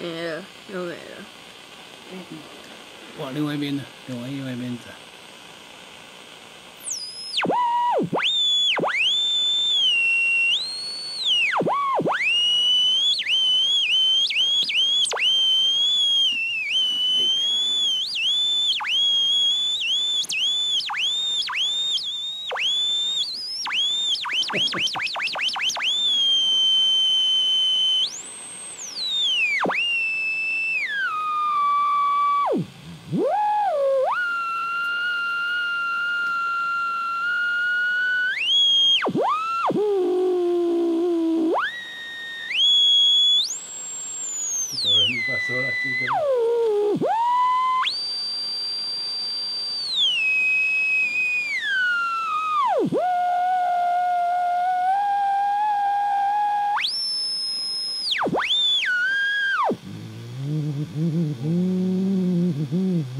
没了，又没了。哇，另外一边呢？另外另外一边走。Por ahí pasó la chica.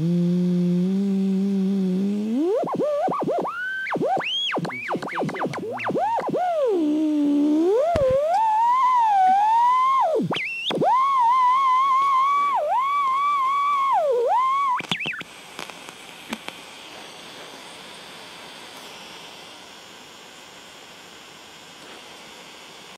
Mm-hmm.